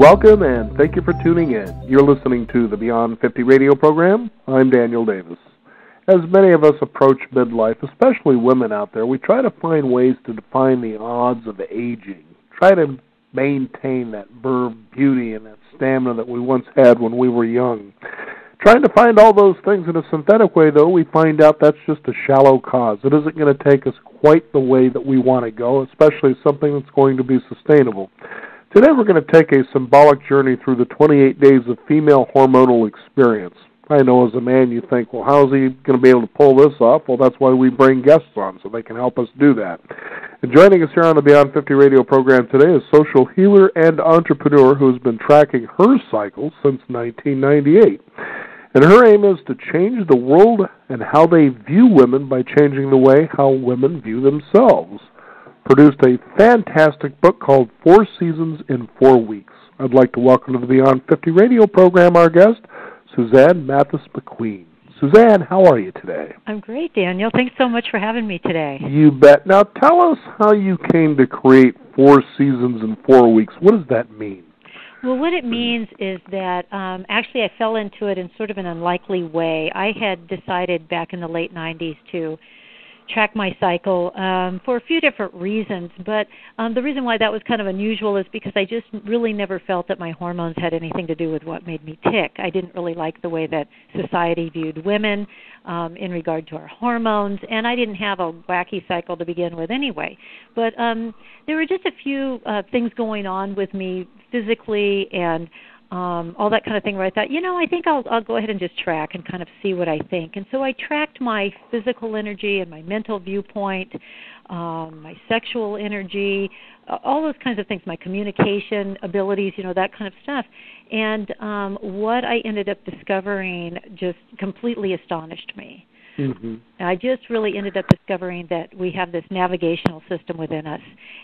Welcome and thank you for tuning in. You're listening to the Beyond 50 radio program. I'm Daniel Davis. As many of us approach midlife, especially women out there, we try to find ways to define the odds of aging. Try to maintain that verve beauty and that stamina that we once had when we were young. Trying to find all those things in a synthetic way, though, we find out that's just a shallow cause. It isn't going to take us quite the way that we want to go, especially something that's going to be sustainable. Today we're going to take a symbolic journey through the 28 days of female hormonal experience. I know as a man you think, well, how is he going to be able to pull this off? Well, that's why we bring guests on, so they can help us do that. And joining us here on the Beyond 50 radio program today is social healer and entrepreneur who has been tracking her cycle since 1998. And her aim is to change the world and how they view women by changing the way how women view themselves produced a fantastic book called Four Seasons in Four Weeks. I'd like to welcome to the Beyond 50 radio program our guest, Suzanne Mathis McQueen. Suzanne, how are you today? I'm great, Daniel. Thanks so much for having me today. You bet. Now tell us how you came to create Four Seasons in Four Weeks. What does that mean? Well, what it means is that um, actually I fell into it in sort of an unlikely way. I had decided back in the late 90s to track my cycle um, for a few different reasons. But um, the reason why that was kind of unusual is because I just really never felt that my hormones had anything to do with what made me tick. I didn't really like the way that society viewed women um, in regard to our hormones, and I didn't have a wacky cycle to begin with anyway. But um, there were just a few uh, things going on with me physically and um, all that kind of thing where I thought, you know, I think I'll I'll go ahead and just track and kind of see what I think. And so I tracked my physical energy and my mental viewpoint, um, my sexual energy, all those kinds of things, my communication abilities, you know, that kind of stuff. And um, what I ended up discovering just completely astonished me. Mm-hmm. I just really ended up discovering that we have this navigational system within us,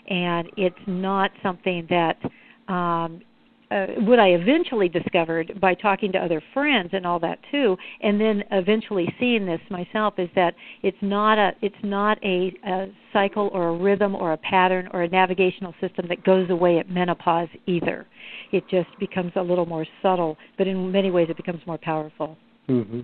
and it's not something that um, uh, what I eventually discovered by talking to other friends and all that too, and then eventually seeing this myself is that it's not a it's not a, a cycle or a rhythm or a pattern or a navigational system that goes away at menopause either. It just becomes a little more subtle, but in many ways it becomes more powerful. Mm-hmm.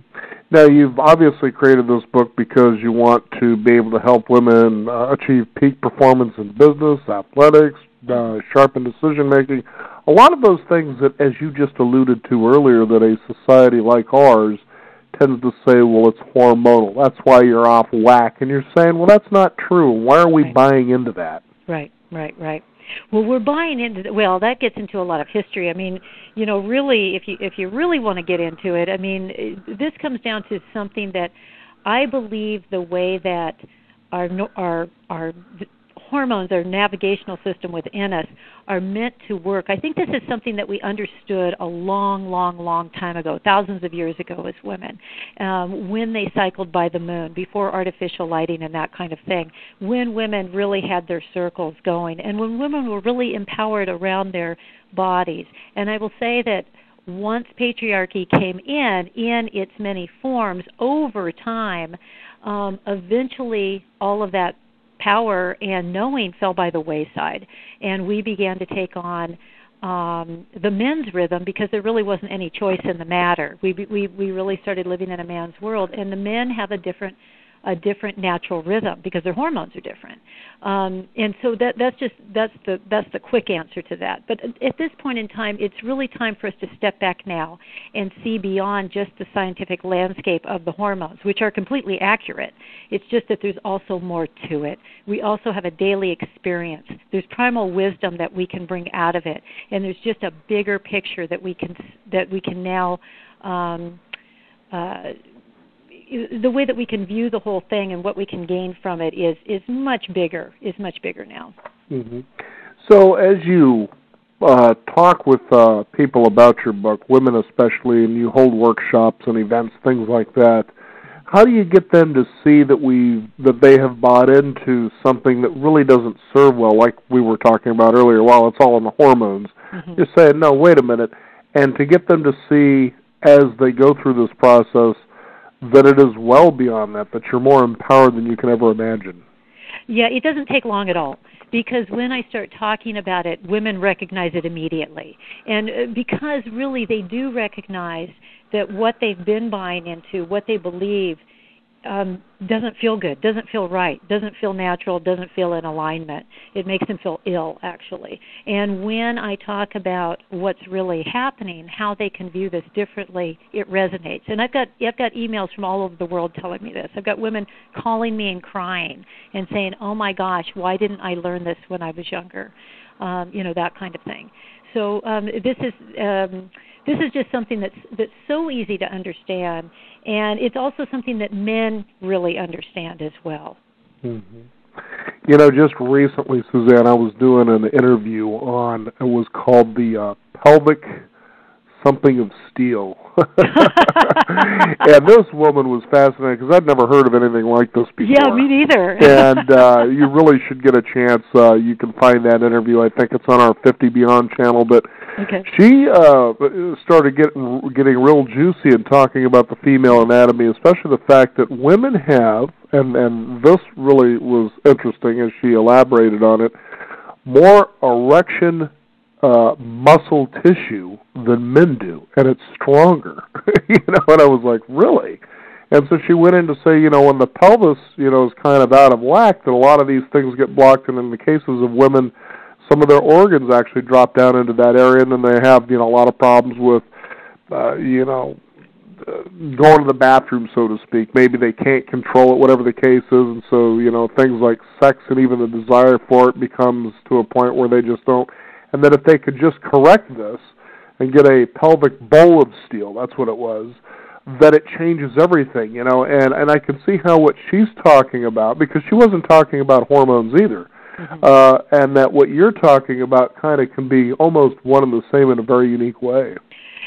Now, you've obviously created this book because you want to be able to help women uh, achieve peak performance in business, athletics, uh, sharpen decision making. A lot of those things that, as you just alluded to earlier, that a society like ours tends to say, well, it's hormonal. That's why you're off whack. And you're saying, well, that's not true. Why are we right. buying into that? Right, right, right. Well, we're buying into the, well, that gets into a lot of history. I mean, you know, really, if you if you really want to get into it, I mean, this comes down to something that I believe the way that our our our hormones, our navigational system within us, are meant to work. I think this is something that we understood a long, long, long time ago, thousands of years ago as women, um, when they cycled by the moon, before artificial lighting and that kind of thing, when women really had their circles going, and when women were really empowered around their bodies. And I will say that once patriarchy came in in its many forms over time um, eventually all of that power and knowing fell by the wayside, and we began to take on um, the men's rhythm because there really wasn't any choice in the matter. We we we really started living in a man's world, and the men have a different a different natural rhythm because their hormones are different. Um, and so that that's just that's the that's the quick answer to that. But at this point in time, it's really time for us to step back now and see beyond just the scientific landscape of the hormones, which are completely accurate. It's just that there's also more to it. We also have a daily experience. There's primal wisdom that we can bring out of it, and there's just a bigger picture that we can that we can now. Um, uh, the way that we can view the whole thing and what we can gain from it is is much bigger is much bigger now. Mm-hmm. So as you uh, talk with uh, people about your book, women especially, and you hold workshops and events, things like that. How do you get them to see that we that they have bought into something that really doesn't serve well, like we were talking about earlier? while it's all in the hormones. Mm-hmm. You're saying, no, wait a minute, and to get them to see as they go through this process that it is well beyond that, that you're more empowered than you can ever imagine. Yeah, it doesn't take long at all because when I start talking about it, women recognize it immediately. And uh, because really they do recognize that what they've been buying into, what they believe, um, doesn't feel good, doesn't feel right, doesn't feel natural, doesn't feel in alignment. It makes them feel ill, actually. And when I talk about what's really happening, how they can view this differently, it resonates. And I've got I've got emails from all over the world telling me this. I've got women calling me and crying and saying, "Oh my gosh, why didn't I learn this when I was younger?" Um, you know that kind of thing. So um, this is. Um, this is just something that's that's so easy to understand and it's also something that men really understand as well mm-hmm. you know just recently suzanne i was doing an interview on it was called the uh, pelvic something of steel. and this woman was fascinating because I'd never heard of anything like this before. Yeah, me neither. and uh, you really should get a chance. Uh, you can find that interview. I think it's on our 50 Beyond channel. But okay. she uh, started getting getting real juicy and talking about the female anatomy, especially the fact that women have, and and this really was interesting as she elaborated on it, more erection uh, muscle tissue than men do, and it's stronger. you know, and I was like, really? And so she went in to say, you know, when the pelvis, you know, is kind of out of whack, that a lot of these things get blocked, and in the cases of women, some of their organs actually drop down into that area, and then they have, you know, a lot of problems with, uh, you know, uh, going to the bathroom, so to speak. Maybe they can't control it, whatever the case is, and so you know things like sex and even the desire for it becomes to a point where they just don't and that if they could just correct this and get a pelvic bowl of steel, that's what it was, that it changes everything, you know. And and I can see how what she's talking about because she wasn't talking about hormones either. Mm-hmm. Uh, and that what you're talking about kind of can be almost one and the same in a very unique way.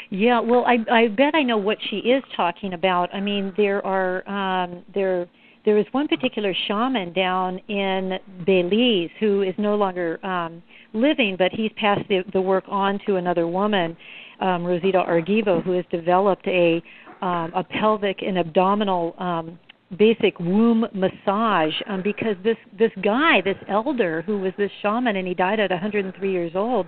Yeah, well, I I bet I know what she is talking about. I mean, there are um, there there was one particular shaman down in Belize who is no longer um, living, but he's passed the, the work on to another woman, um, Rosita Arvigo, who has developed a um, a pelvic and abdominal um, basic womb massage. Um, because this this guy, this elder who was this shaman, and he died at 103 years old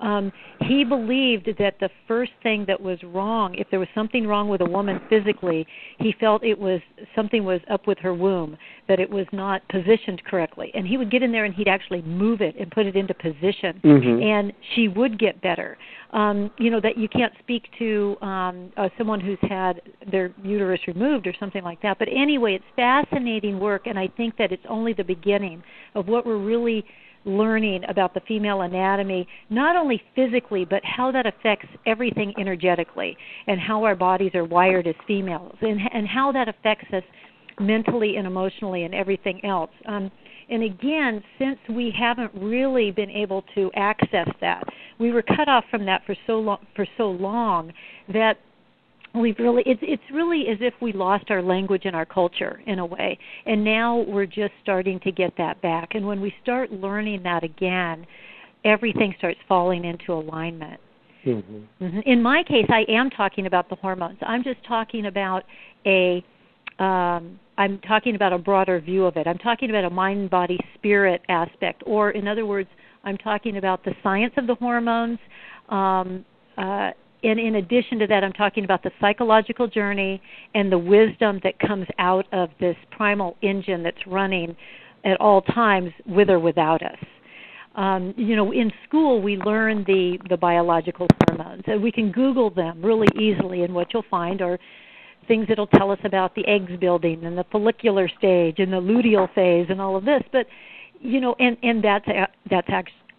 um, he believed that the first thing that was wrong, if there was something wrong with a woman physically, he felt it was something was up with her womb, that it was not positioned correctly. And he would get in there and he'd actually move it and put it into position, mm-hmm. and she would get better. Um, you know that you can't speak to um, uh, someone who's had their uterus removed or something like that. But anyway, it's fascinating work, and I think that it's only the beginning of what we're really learning about the female anatomy, not only physically, but how that affects everything energetically and how our bodies are wired as females and, and how that affects us mentally and emotionally and everything else. Um, and again, since we haven't really been able to access that, we were cut off from that for so long, for so long that we've really it's it's really as if we lost our language and our culture in a way. And now we're just starting to get that back. And when we start learning that again everything starts falling into alignment. Mm-hmm. Mm-hmm. in my case i am talking about the hormones. I'm just talking about a um, i'm talking about a broader view of it. I'm talking about a mind body spirit aspect. Or in other words i'm talking about the science of the hormones. Um, uh, and in addition to that, I'm talking about the psychological journey and the wisdom that comes out of this primal engine that's running at all times, with or without us. Um, you know, in school we learn the the biological hormones, and we can Google them really easily, and what you'll find are things that'll tell us about the eggs building and the follicular stage and the luteal phase and all of this. But you know, and and that's that's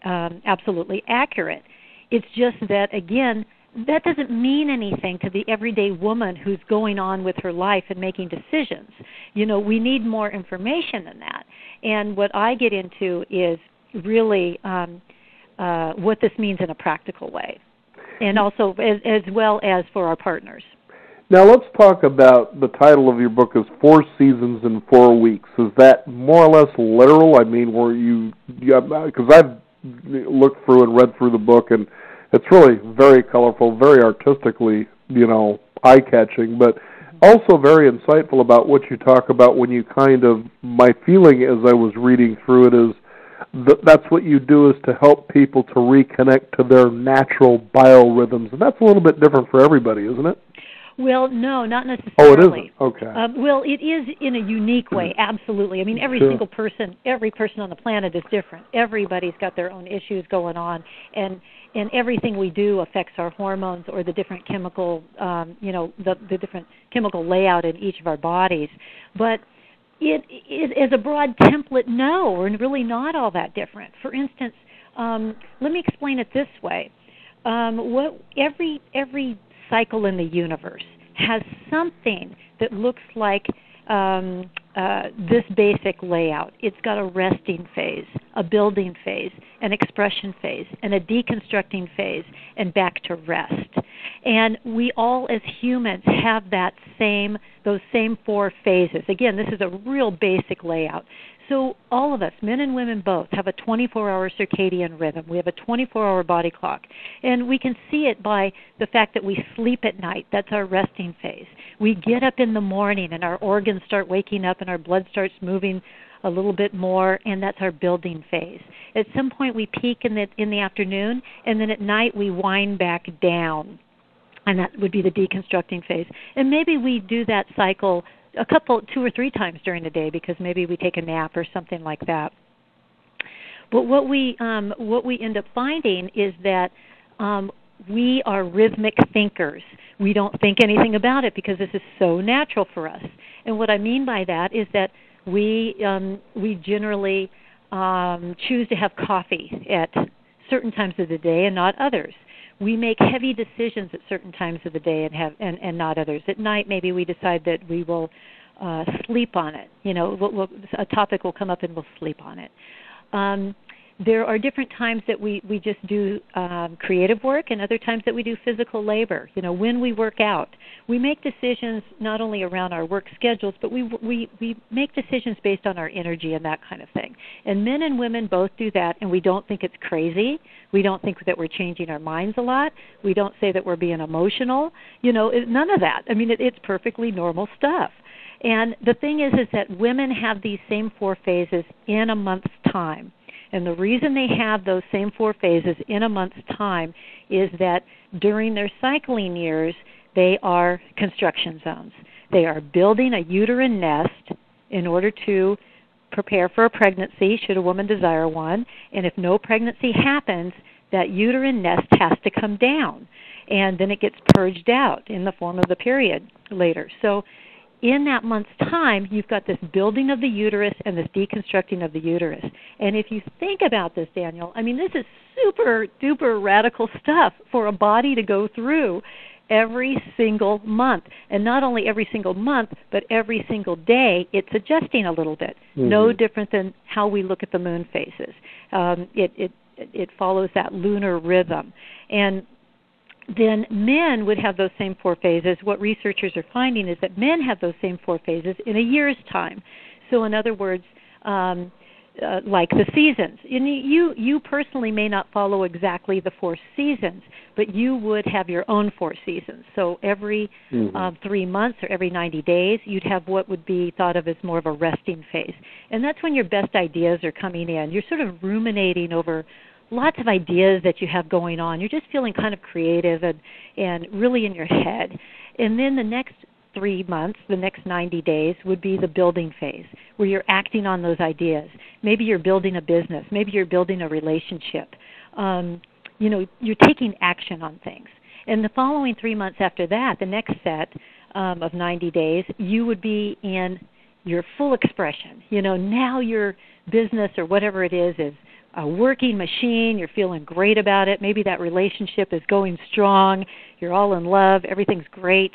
um, absolutely accurate. It's just that again that doesn't mean anything to the everyday woman who's going on with her life and making decisions. You know, we need more information than that. And what I get into is really um, uh, what this means in a practical way, and also as, as well as for our partners. Now let's talk about the title of your book is Four Seasons in Four Weeks. Is that more or less literal? I mean, were you because I've looked through and read through the book and it's really very colorful, very artistically, you know, eye catching. But also very insightful about what you talk about when you kind of my feeling as I was reading through it is that that's what you do is to help people to reconnect to their natural biorhythms, and that's a little bit different for everybody, isn't it? Well, no, not necessarily. Oh, it isn't. Okay. Um, well, it is in a unique way, absolutely. I mean, every Sure. single person, every person on the planet is different. Everybody's got their own issues going on, and and everything we do affects our hormones or the different chemical, um, you know, the the different chemical layout in each of our bodies. But it, it as a broad template, no, we're really not all that different. For instance, um, let me explain it this way: um, what every every cycle in the universe has something that looks like um, uh, this basic layout. It's got a resting phase, a building phase, an expression phase, and a deconstructing phase, and back to rest. And we all, as humans, have that same those same four phases. Again, this is a real basic layout. So all of us, men and women both, have a 24-hour circadian rhythm. We have a 24-hour body clock, and we can see it by the fact that we sleep at night. That's our resting phase. We get up in the morning, and our organs start waking up, and our blood starts moving a little bit more, and that's our building phase. At some point, we peak in the in the afternoon, and then at night we wind back down, and that would be the deconstructing phase. And maybe we do that cycle a couple two or three times during the day because maybe we take a nap or something like that but what we um, what we end up finding is that um, we are rhythmic thinkers. We don't think anything about it because this is so natural for us. And what I mean by that is that we um, we generally um, choose to have coffee at certain times of the day and not others. We make heavy decisions at certain times of the day and have and, and not others. At night, maybe we decide that we will uh, sleep on it. You know, we'll, we'll, a topic will come up and we'll sleep on it. Um, there are different times that we we just do um, creative work and other times that we do physical labor you know when we work out. We make decisions not only around our work schedules but we we we make decisions based on our energy and that kind of thing. And men and women both do that and we don't think it's crazy. We don't think that we're changing our minds a lot. We don't say that we're being emotional. You know it, none of that. I mean it, it's perfectly normal stuff. And the thing is is that women have these same four phases in a month's time and the reason they have those same four phases in a month's time is that during their cycling years, they are construction zones. They are building a uterine nest in order to prepare for a pregnancy, should a woman desire one. And if no pregnancy happens, that uterine nest has to come down. And then it gets purged out in the form of the period later. So in that month's time, you've got this building of the uterus and this deconstructing of the uterus. And if you think about this, Daniel, I mean, this is super duper radical stuff for a body to go through every single month. And not only every single month, but every single day, it's adjusting a little bit. Mm-hmm. No different than how we look at the moon phases. Um, it, it, it follows that lunar rhythm. And then men would have those same four phases. What researchers are finding is that men have those same four phases in a year's time. So, in other words, um, uh, like the seasons, and you you personally may not follow exactly the four seasons, but you would have your own four seasons. So every Mhm. um, three months or every 90 days, you'd have what would be thought of as more of a resting phase, and that's when your best ideas are coming in. You're sort of ruminating over lots of ideas that you have going on. You're just feeling kind of creative and and really in your head. And then the next 3 months, the next 90 days would be the building phase where you're acting on those ideas. Maybe you're building a business, maybe you're building a relationship. Um you know, you're taking action on things. And the following 3 months after that, the next set um of 90 days, you would be in your full expression. You know, now your business or whatever it is is a working machine, you're feeling great about it, maybe that relationship is going strong, you're all in love, everything's great.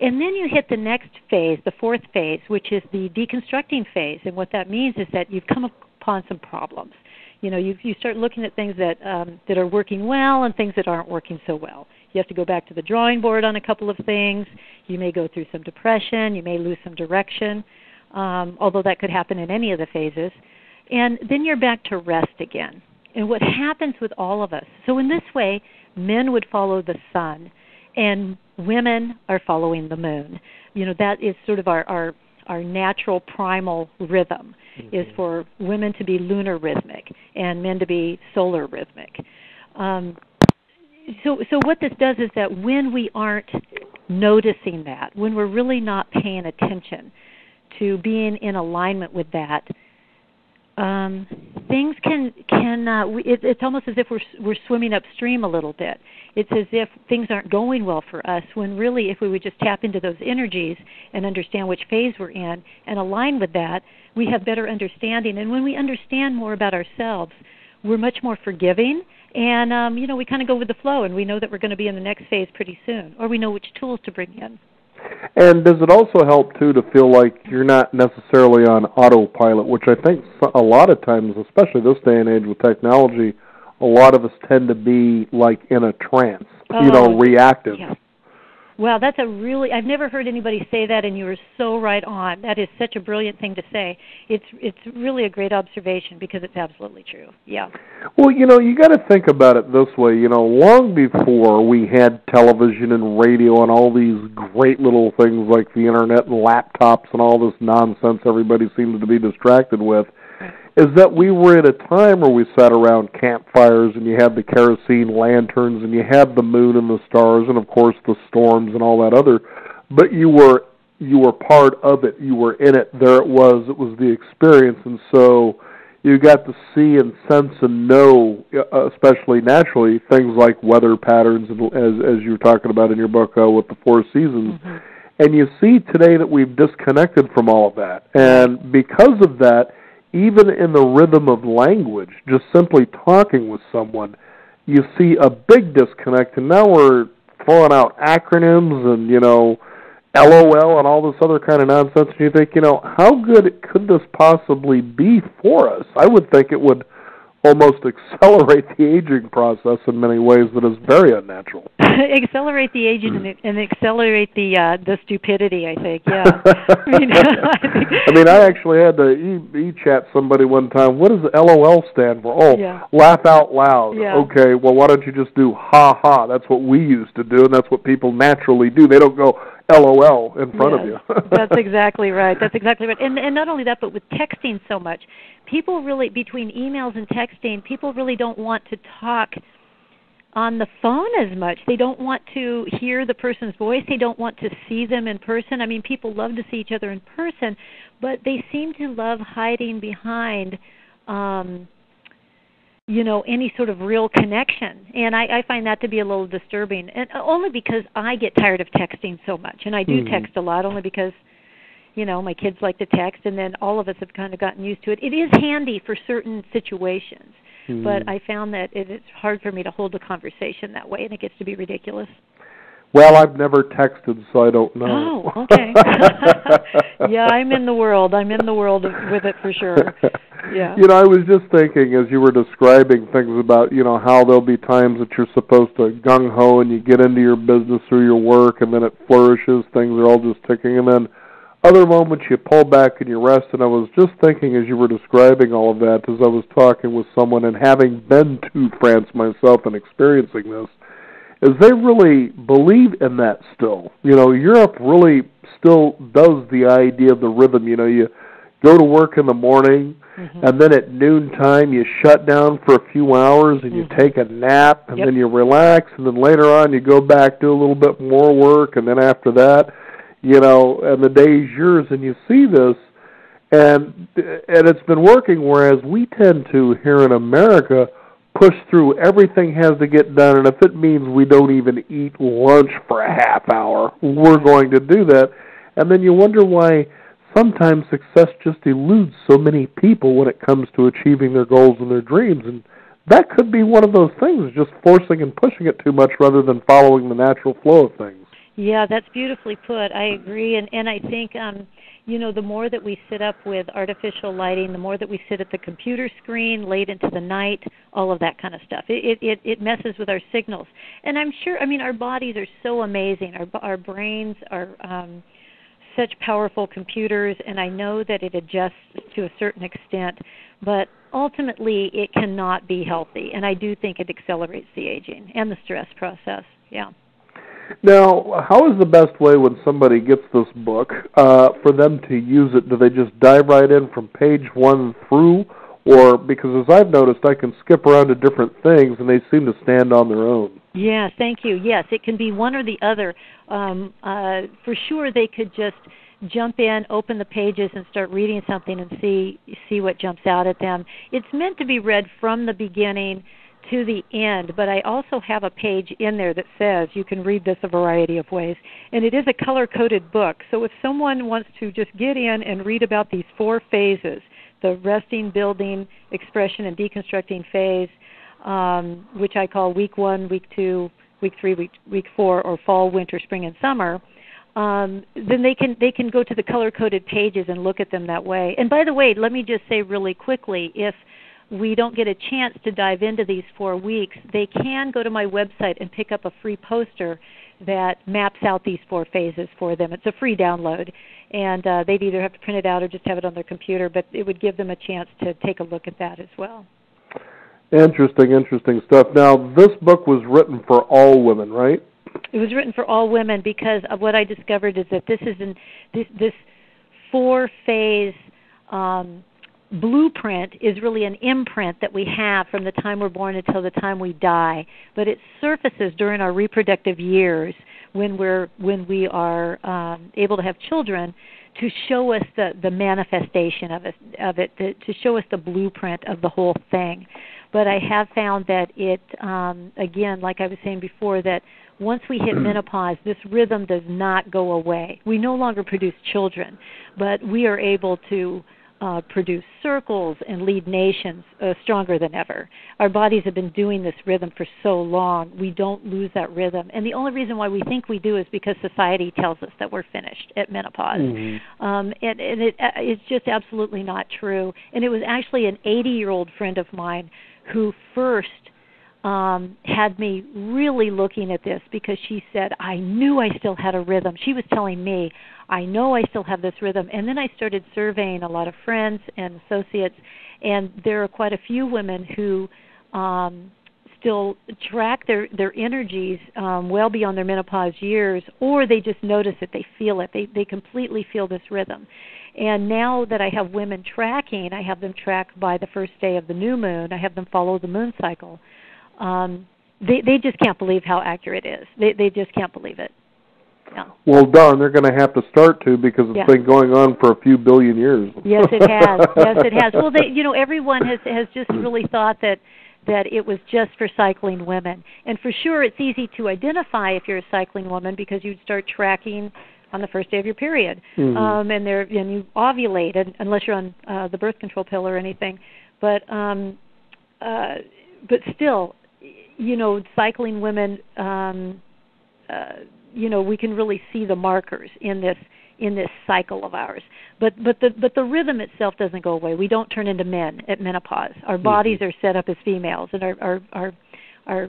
And then you hit the next phase, the fourth phase, which is the deconstructing phase. And what that means is that you've come upon some problems. You know, you you start looking at things that um, that are working well and things that aren't working so well. You have to go back to the drawing board on a couple of things. You may go through some depression. You may lose some direction, um, although that could happen in any of the phases and then you're back to rest again. And what happens with all of us, so in this way, men would follow the sun, and women are following the moon. you know that is sort of our our our natural primal rhythm mm-hmm. is for women to be lunar rhythmic and men to be solar rhythmic. Um, so so what this does is that when we aren't noticing that, when we're really not paying attention to being in alignment with that, um, things can can uh, it, it's almost as if we're we're swimming upstream a little bit. It's as if things aren't going well for us. When really, if we would just tap into those energies and understand which phase we're in and align with that, we have better understanding. And when we understand more about ourselves, we're much more forgiving. And um, you know, we kind of go with the flow, and we know that we're going to be in the next phase pretty soon, or we know which tools to bring in. And does it also help too to feel like you're not necessarily on autopilot, which I think a lot of times, especially this day and age with technology, a lot of us tend to be like in a trance, oh, you know, oh, reactive. Yeah. Well, that's a really I've never heard anybody say that and you were so right on. That is such a brilliant thing to say. It's it's really a great observation because it's absolutely true. Yeah. Well, you know, you got to think about it this way, you know, long before we had television and radio and all these great little things like the internet and laptops and all this nonsense everybody seems to be distracted with is that we were at a time where we sat around campfires and you had the kerosene lanterns and you had the moon and the stars and of course the storms and all that other but you were you were part of it. You were in it. There it was. It was the experience. And so you got to see and sense and know uh, especially naturally things like weather patterns as as you were talking about in your book uh, with the four seasons. Mm-hmm. and you see today that we've disconnected from all of that. And because of that even in the rhythm of language, just simply talking with someone, you see a big disconnect. And now we're throwing out acronyms and, you know, LOL and all this other kind of nonsense. And you think, you know, how good could this possibly be for us? I would think it would almost accelerate the aging process in many ways that is very unnatural. accelerate the aging and, and accelerate the uh, the stupidity. I think. Yeah. I, mean, I, I mean, I actually had to e, e chat somebody one time. What does LOL stand for? Oh, yeah. laugh out loud. Yeah. Okay. Well, why don't you just do ha ha? That's what we used to do, and that's what people naturally do. They don't go LOL in front yes, of you. that's exactly right. That's exactly right. And and not only that, but with texting so much, people really between emails and texting, people really don't want to talk on the phone as much. They don't want to hear the person's voice. They don't want to see them in person. I mean, people love to see each other in person, but they seem to love hiding behind um you know any sort of real connection and i i find that to be a little disturbing and only because i get tired of texting so much and i do mm-hmm. text a lot only because you know my kids like to text and then all of us have kind of gotten used to it it is handy for certain situations mm-hmm. but i found that it, it's hard for me to hold a conversation that way and it gets to be ridiculous well, I've never texted, so I don't know. Oh, okay. yeah, I'm in the world. I'm in the world with it for sure. Yeah. You know, I was just thinking as you were describing things about, you know, how there'll be times that you're supposed to gung ho and you get into your business or your work and then it flourishes, things are all just ticking and then other moments you pull back and you rest and I was just thinking as you were describing all of that as I was talking with someone and having been to France myself and experiencing this is they really believe in that still. You know, Europe really still does the idea of the rhythm. You know, you go to work in the morning, mm-hmm. and then at noontime you shut down for a few hours and you mm-hmm. take a nap, and yep. then you relax, and then later on you go back do a little bit more work, and then after that, you know, and the day's yours, and you see this. And and it's been working. Whereas we tend to here in America, push through. Everything has to get done, and if it means we don't even eat lunch for a half hour, we're going to do that. And then you wonder why sometimes success just eludes so many people when it comes to achieving their goals and their dreams. And that could be one of those things, just forcing and pushing it too much rather than following the natural flow of things. Yeah, that's beautifully put. I agree, and and I think um you know, the more that we sit up with artificial lighting, the more that we sit at the computer screen late into the night, all of that kind of stuff. It it it messes with our signals. And I'm sure I mean our bodies are so amazing. Our our brains are um such powerful computers and I know that it adjusts to a certain extent, but ultimately it cannot be healthy and I do think it accelerates the aging and the stress process. Yeah. Now, how is the best way when somebody gets this book uh, for them to use it? Do they just dive right in from page one through, or because as I've noticed, I can skip around to different things and they seem to stand on their own. Yeah, thank you. Yes, it can be one or the other. Um, uh, for sure, they could just jump in, open the pages, and start reading something and see see what jumps out at them. It's meant to be read from the beginning to the end, but I also have a page in there that says you can read this a variety of ways. And it is a color coded book. So if someone wants to just get in and read about these four phases the resting, building, expression, and deconstructing phase, um, which I call week one, week two, week three, week, week four, or fall, winter, spring, and summer. Um, then they can they can go to the color coded pages and look at them that way. And by the way, let me just say really quickly, if we don't get a chance to dive into these four weeks, they can go to my website and pick up a free poster that maps out these four phases for them. It's a free download, and uh, they'd either have to print it out or just have it on their computer, but it would give them a chance to take a look at that as well. Interesting, interesting stuff. Now, this book was written for all women, right? It was written for all women because of what I discovered is that this is in this this four phase um, blueprint is really an imprint that we have from the time we're born until the time we die but it surfaces during our reproductive years when we're when we are um, able to have children to show us the the manifestation of it of it to, to show us the blueprint of the whole thing but i have found that it um again like i was saying before that once we hit menopause, this rhythm does not go away. We no longer produce children, but we are able to uh, produce circles and lead nations uh, stronger than ever. Our bodies have been doing this rhythm for so long, we don't lose that rhythm. And the only reason why we think we do is because society tells us that we're finished at menopause. Mm-hmm. Um, and and it, uh, it's just absolutely not true. And it was actually an 80 year old friend of mine who first um, had me really looking at this because she said, I knew I still had a rhythm. She was telling me, I know I still have this rhythm. And then I started surveying a lot of friends and associates, and there are quite a few women who um, still track their their energies um, well beyond their menopause years, or they just notice it, they feel it, they they completely feel this rhythm. And now that I have women tracking, I have them track by the first day of the new moon. I have them follow the moon cycle um, they they just can't believe how accurate it is. They they just can't believe it. Yeah. Well, darn, they're going to have to start to because it's yeah. been going on for a few billion years. yes, it has. Yes, it has. Well, they, you know, everyone has has just really thought that that it was just for cycling women, and for sure, it's easy to identify if you're a cycling woman because you'd start tracking on the first day of your period, mm-hmm. um, and there and you ovulate, and, unless you're on uh, the birth control pill or anything. But um, uh, but still, you know, cycling women, um, uh, you know, we can really see the markers in this in this cycle of ours. But but the but the rhythm itself doesn't go away. We don't turn into men at menopause. Our mm-hmm. bodies are set up as females, and our our our our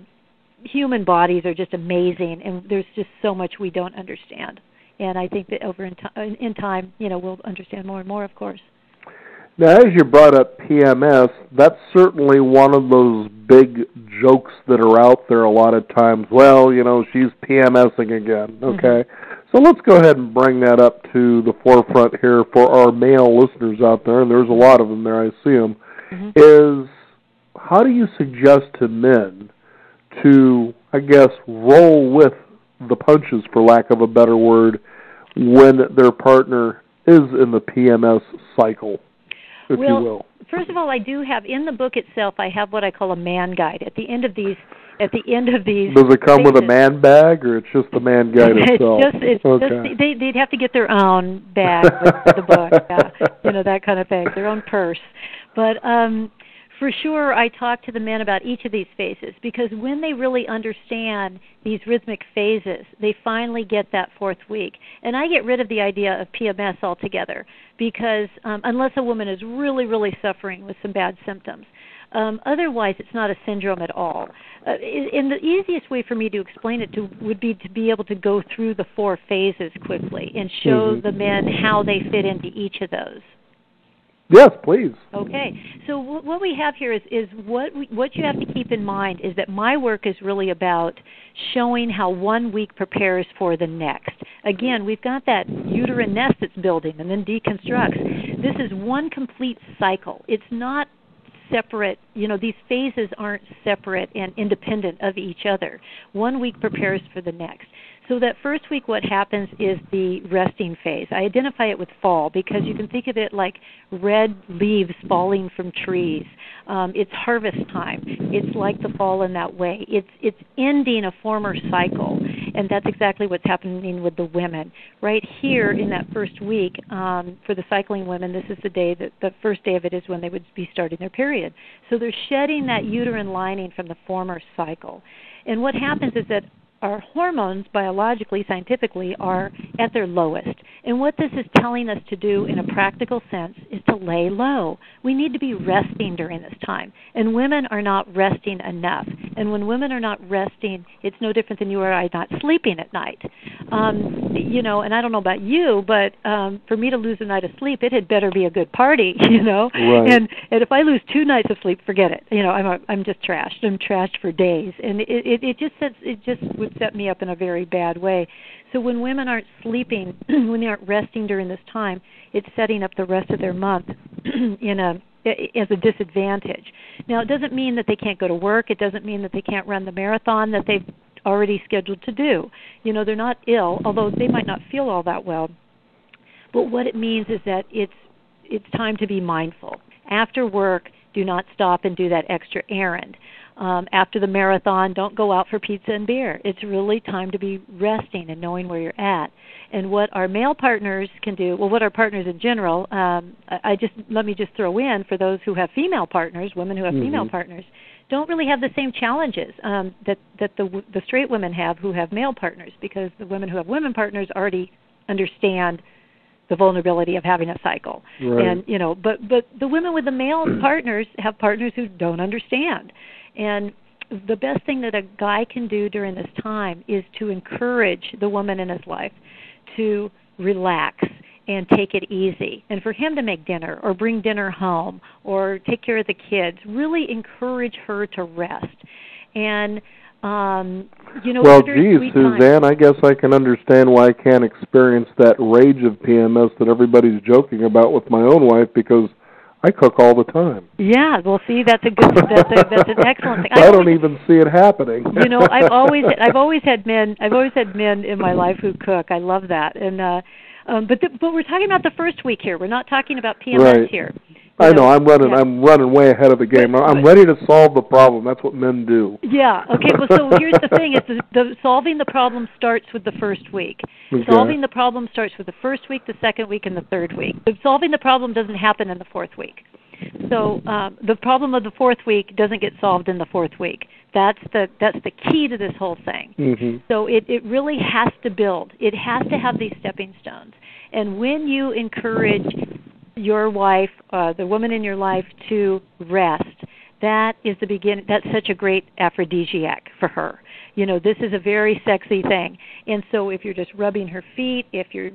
human bodies are just amazing. And there's just so much we don't understand. And I think that over in, t- in time, you know, we'll understand more and more, of course. Now, as you brought up PMS, that's certainly one of those big jokes that are out there a lot of times. Well, you know, she's PMSing again. Mm-hmm. Okay. Mm-hmm. So let's go ahead and bring that up to the forefront here for our male listeners out there, and there's a lot of them there, I see them, mm-hmm. is how do you suggest to men to, I guess, roll with the punches, for lack of a better word, when their partner is in the PMS cycle? If well, you will. First of all, I do have in the book itself. I have what I call a man guide. At the end of these, at the end of these, does it come with a man bag, or it's just the man guide itself? it's just, it's okay. just they they'd have to get their own bag with the book, yeah, you know that kind of thing, their own purse. But um for sure I talk to the men about each of these phases because when they really understand these rhythmic phases, they finally get that fourth week. And I get rid of the idea of PMS altogether because um, unless a woman is really, really suffering with some bad symptoms, um, otherwise, it's not a syndrome at all. Uh, and the easiest way for me to explain it to would be to be able to go through the four phases quickly and show mm-hmm. the men how they fit into each of those. Yes, please. Okay. So w- what we have here is is what we, what you have to keep in mind is that my work is really about showing how one week prepares for the next. Again, we've got that uterine nest that's building and then deconstructs. This is one complete cycle. It's not separate, you know, these phases aren't separate and independent of each other. One week prepares for the next. So that first week, what happens is the resting phase. I identify it with fall because you can think of it like red leaves falling from trees. Um, it's harvest time. It's like the fall in that way. It's it's ending a former cycle, and that's exactly what's happening with the women. Right here in that first week, um, for the cycling women, this is the day that the first day of it is when they would be starting their period. So they're shedding that uterine lining from the former cycle. And what happens is that our hormones, biologically, scientifically, are at their lowest. And what this is telling us to do in a practical sense is to lay low. We need to be resting during this time. And women are not resting enough. And when women are not resting, it's no different than you or I not sleeping at night. Um, you know, and I don't know about you, but um, for me to lose a night of sleep, it had better be a good party, you know. Right. And and if I lose two nights of sleep, forget it. You know, I'm a, I'm just trashed. I'm trashed for days. And it it, it just says it just would set me up in a very bad way. So when women aren't sleeping, when they aren't resting during this time, it's setting up the rest of their month in a as a disadvantage. Now, it doesn't mean that they can't go to work. It doesn't mean that they can't run the marathon that they've already scheduled to do. You know, they're not ill, although they might not feel all that well. But what it means is that it's it's time to be mindful. After work, do not stop and do that extra errand um, after the marathon, don't go out for pizza and beer. It's really time to be resting and knowing where you're at. And what our male partners can do, well, what our partners in general, um, I just let me just throw in for those who have female partners, women who have mm-hmm. female partners, don't really have the same challenges um, that that the the straight women have who have male partners, because the women who have women partners already understand the vulnerability of having a cycle right. and you know but but the women with the male partners have partners who don't understand and the best thing that a guy can do during this time is to encourage the woman in his life to relax and take it easy. And for him to make dinner or bring dinner home or take care of the kids, really encourage her to rest. And um, you know, well, geez, Suzanne, time. I guess I can understand why I can't experience that rage of PMS that everybody's joking about with my own wife because I cook all the time. Yeah, well, see, that's a good, that's a, that's an excellent thing. I, I don't always, even see it happening. you know, I've always, I've always had men, I've always had men in my life who cook. I love that, and uh, um, but the, but we're talking about the first week here. We're not talking about PMS right. here. I know, know I'm running. yeah. I'm running way ahead of the game. I'm ready to solve the problem. That's what men do. Yeah. Okay. Well, so here's the thing: is the, the solving the problem starts with the first week. Okay. Solving the problem starts with the first week, the second week, and the third week. But solving the problem doesn't happen in the fourth week. So um, the problem of the fourth week doesn't get solved in the fourth week. That's the that's the key to this whole thing. Mm-hmm. So it it really has to build. It has to have these stepping stones. And when you encourage your wife, uh, the woman in your life, to rest, that is the beginning. That's such a great aphrodisiac for her. You know, this is a very sexy thing. And so if you're just rubbing her feet, if you're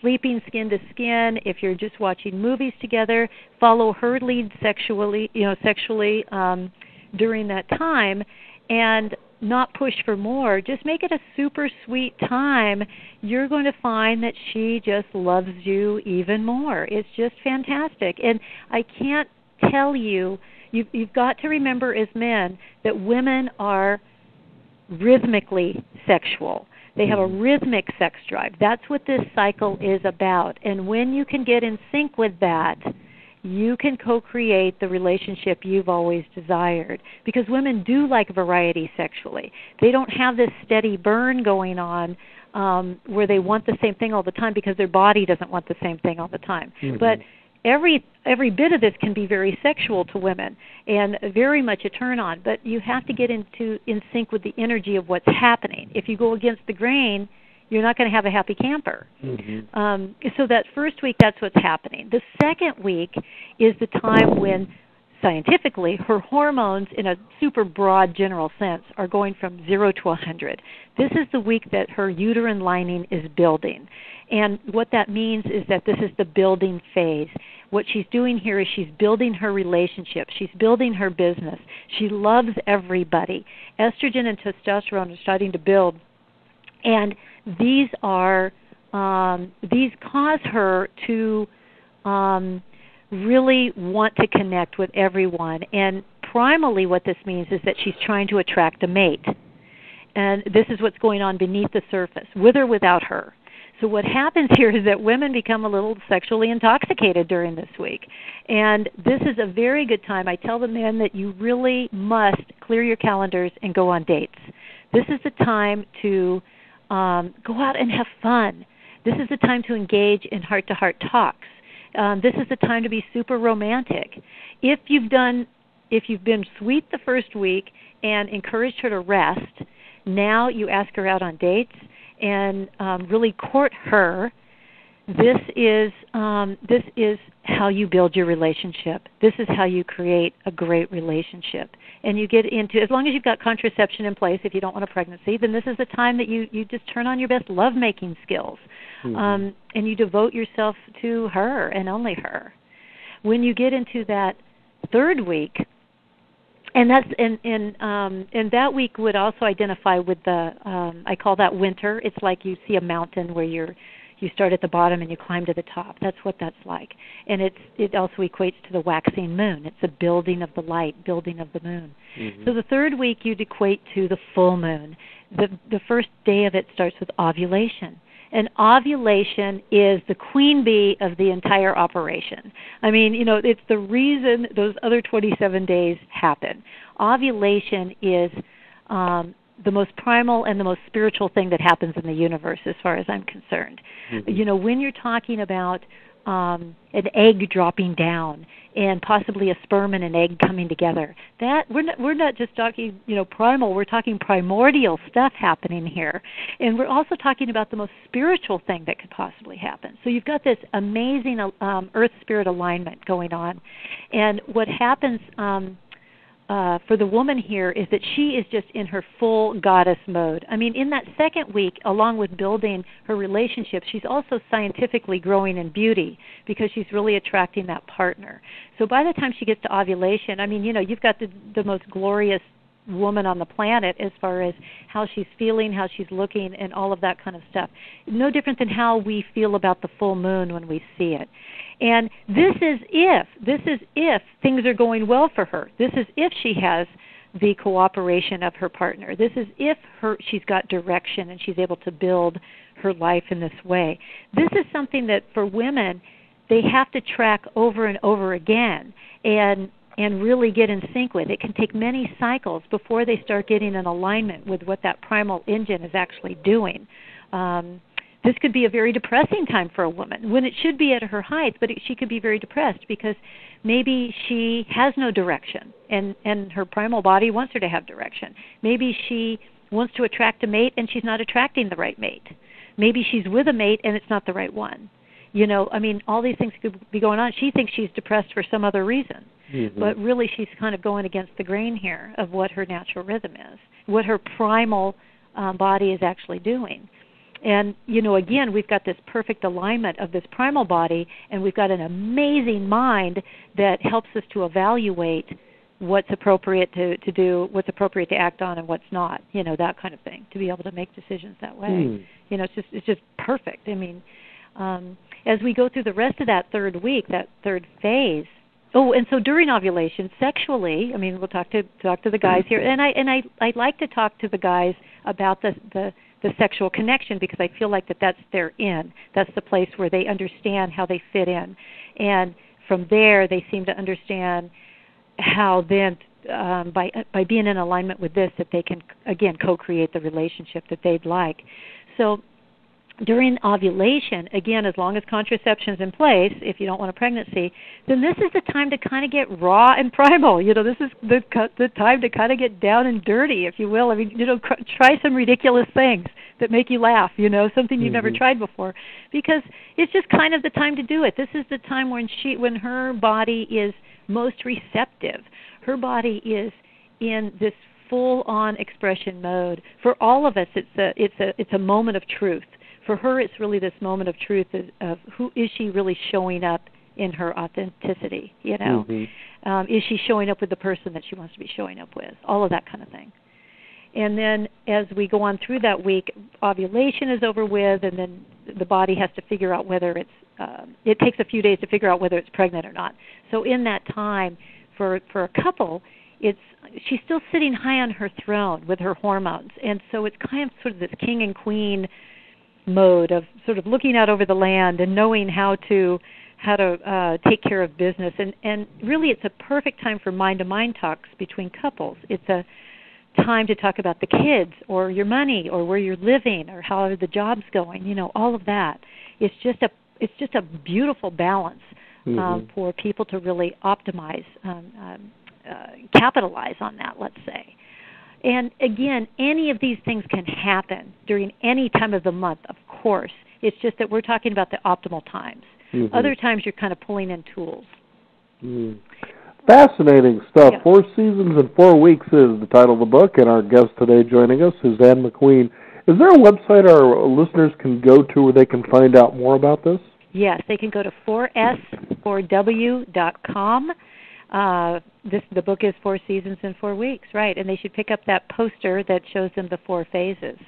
sleeping skin to skin, if you're just watching movies together, follow her lead sexually, you know, sexually um, during that time, and not push for more. Just make it a super sweet time. You're going to find that she just loves you even more. It's just fantastic, and I can't tell you. You've, you've got to remember as men that women are rhythmically sexual they have a Mm-hmm. rhythmic sex drive. That's what this cycle is about. And when you can get in sync with that, you can co create the relationship you've always desired. Because women do like variety sexually. They don't have this steady burn going on um, where they want the same thing all the time because their body doesn't want the same thing all the time. Mm-hmm. But every every bit of this can be very sexual to women and very much a turn on but you have to get into in sync with the energy of what's happening if you go against the grain you're not going to have a happy camper mm-hmm. um, so that first week that's what's happening the second week is the time when scientifically her hormones in a super broad general sense are going from 0 to a 100 this is the week that her uterine lining is building and what that means is that this is the building phase. what she's doing here is she's building her relationship. She's building her business. She loves everybody. Estrogen and testosterone are starting to build, and these are um, these cause her to um, really want to connect with everyone. And primarily, what this means is that she's trying to attract a mate. And this is what's going on beneath the surface, with or without her. So what happens here is that women become a little sexually intoxicated during this week. And this is a very good time. I tell the men that you really must clear your calendars and go on dates. This is the time to um, go out and have fun. This is the time to engage in heart to heart talks. Um, this is the time to be super romantic. If you've done, if you've been sweet the first week and encouraged her to rest, now you ask her out on dates and um, really court her. This is um, this is how you build your relationship. This is how you create a great relationship. And you get into as long as you've got contraception in place. If you don't want a pregnancy, then this is the time that you you just turn on your best lovemaking skills, mm-hmm. um, and you devote yourself to her and only her. When you get into that third week, and that's and and um and that week would also identify with the um I call that winter. It's like you see a mountain where you're you start at the bottom and you climb to the top. That's what that's like. And it's it also equates to the waxing moon. It's a building of the light, building of the moon. Mm-hmm. So the third week you'd equate to the full moon. The the first day of it starts with ovulation and ovulation is the queen bee of the entire operation. I mean, you know, it's the reason those other 27 days happen. Ovulation is um, the most primal and the most spiritual thing that happens in the universe, as far as I'm concerned. Mm-hmm. You know, when you're talking about um, an egg dropping down and possibly a sperm and an egg coming together. That we're not we're not just talking you know primal. We're talking primordial stuff happening here, and we're also talking about the most spiritual thing that could possibly happen. So you've got this amazing um, Earth Spirit alignment going on, and what happens. Um, uh, for the woman here is that she is just in her full goddess mode. I mean, in that second week, along with building her relationship, she's also scientifically growing in beauty because she's really attracting that partner. So by the time she gets to ovulation, I mean, you know, you've got the the most glorious woman on the planet as far as how she's feeling, how she's looking, and all of that kind of stuff. No different than how we feel about the full moon when we see it. And this is if this is if things are going well for her. This is if she has the cooperation of her partner. This is if her she's got direction and she's able to build her life in this way. This is something that for women they have to track over and over again and and really get in sync with. It can take many cycles before they start getting in alignment with what that primal engine is actually doing. Um, this could be a very depressing time for a woman when it should be at her height but it, she could be very depressed because maybe she has no direction and and her primal body wants her to have direction. Maybe she wants to attract a mate and she's not attracting the right mate. Maybe she's with a mate and it's not the right one. You know i mean all these things could be going on. She thinks she's depressed for some other reason mm-hmm. but really she's kind of going against the grain here of what her natural rhythm is what her primal um, body is actually doing and, you know, again, we've got this perfect alignment of this primal body, and we've got an amazing mind that helps us to evaluate what's appropriate to, to do, what's appropriate to act on, and what's not, you know, that kind of thing, to be able to make decisions that way. Mm. You know, it's just it's just perfect. I mean, um, as we go through the rest of that third week, that third phase, Oh, and so during ovulation, sexually, I mean, we'll talk to talk to the guys here, and I and I I like to talk to the guys about the the the sexual connection because I feel like that that's their in. That's the place where they understand how they fit in, and from there they seem to understand how then um, by by being in alignment with this that they can again co-create the relationship that they'd like. So during ovulation, again, as long as contraception is in place, if you don't want a pregnancy, then this is the time to kind of get raw and primal. You know, this is the the time to kind of get down and dirty, if you will. I mean, you know, cr- try some ridiculous things that make you laugh. You know, something you've mm-hmm. never tried before, because it's just kind of the time to do it. This is the time when she, when her body is most receptive. Her body is in this full on expression mode. For all of us, it's a it's a it's a moment of truth for her it's really this moment of truth of, of who is she really showing up in her authenticity. You know, mm-hmm. um, is she showing up with the person that she wants to be showing up with? All of that kind of thing. And then as we go on through that week, ovulation is over with, and then the body has to figure out whether it's. Uh, it takes a few days to figure out whether it's pregnant or not. So in that time, for for a couple, it's she's still sitting high on her throne with her hormones, and so it's kind of sort of this king and queen mode of sort of looking out over the land and knowing how to how to uh, take care of business. And and really it's a perfect time for mind to mind talks between couples. It's a time to talk about the kids or your money or where you're living or how are the jobs going you know all of that. It's just a it's just a beautiful balance um, mm-hmm. for people to really optimize um, um, uh, capitalize on that let's say and again, any of these things can happen during any time of the month, of course. It's just that we're talking about the optimal times. Mm-hmm. Other times you're kind of pulling in tools. Mm. Fascinating stuff. Yeah. Four seasons and four weeks is the title of the book, and our guest today joining us Suzanne McQueen. Is there a website our listeners can go to where they can find out more about this? Yes, they can go to 4s4w.com uh, this the book is four seasons in four weeks, right? And they should pick up that poster that shows them the four phases.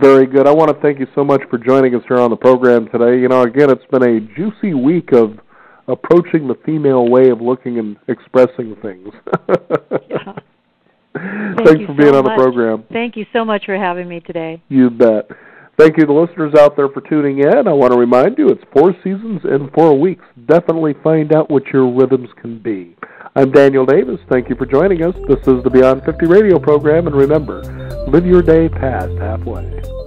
Very good. I want to thank you so much for joining us here on the program today. You know, again, it's been a juicy week of approaching the female way of looking and expressing things. yeah. Thanks Thank for being so on the much. program. Thank you so much for having me today. You bet. Thank you, to the listeners out there, for tuning in. I want to remind you it's four seasons in four weeks. Definitely find out what your rhythms can be. I'm Daniel Davis. Thank you for joining us. This is the Beyond 50 radio program, and remember, live your day past halfway.